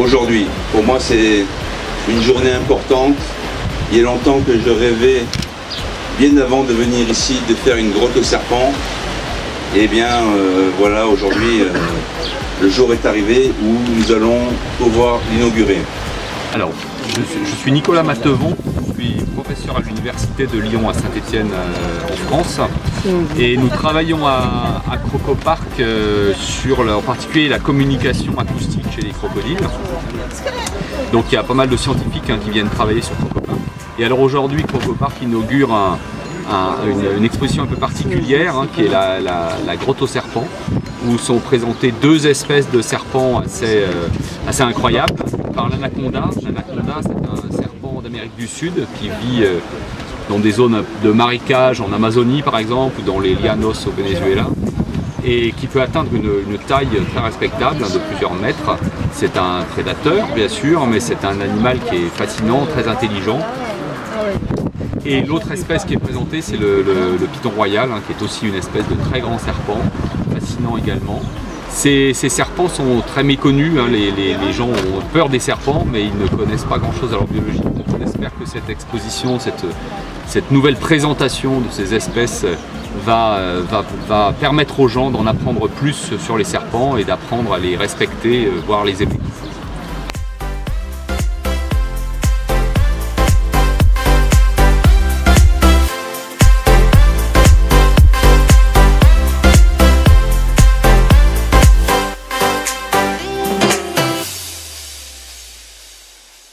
aujourd'hui. Pour moi, c'est une journée importante. Il y a longtemps que je rêvais, bien avant de venir ici, de faire une grotte au serpent. Et bien, euh, voilà, aujourd'hui, euh, le jour est arrivé où nous allons pouvoir l'inaugurer. Alors, je suis, Nicolas Matevon, je suis professeur à l'Université de Lyon à Saint-Étienne en France. Et nous travaillons à, à Crocopark sur en particulier la communication acoustique chez les crocodiles. Donc il y a pas mal de scientifiques hein, qui viennent travailler sur Crocopark. Et alors aujourd'hui, Crocopark inaugure une, exposition un peu particulière hein, qui est la, grotte aux serpents où sont présentées deux espèces de serpents assez, euh, assez incroyables. Par l'anaconda. L'anaconda, c'est un serpent d'Amérique du Sud qui vit euh, dans des zones de marécage en Amazonie par exemple, ou dans les Llanos au Venezuela, et qui peut atteindre une, taille très respectable, de plusieurs mètres. C'est un prédateur bien sûr, mais c'est un animal qui est fascinant, très intelligent. Et l'autre espèce qui est présentée, c'est le, python royal, hein, qui est aussi une espèce de très grand serpent, fascinant également. Ces, serpents sont très méconnus, hein. les, gens ont peur des serpents, mais ils ne connaissent pas grand-chose à leur biologie. Donc on espère que cette exposition, cette, nouvelle présentation de ces espèces va, va permettre aux gens d'en apprendre plus sur les serpents et d'apprendre à les respecter, euh, voire les aimer.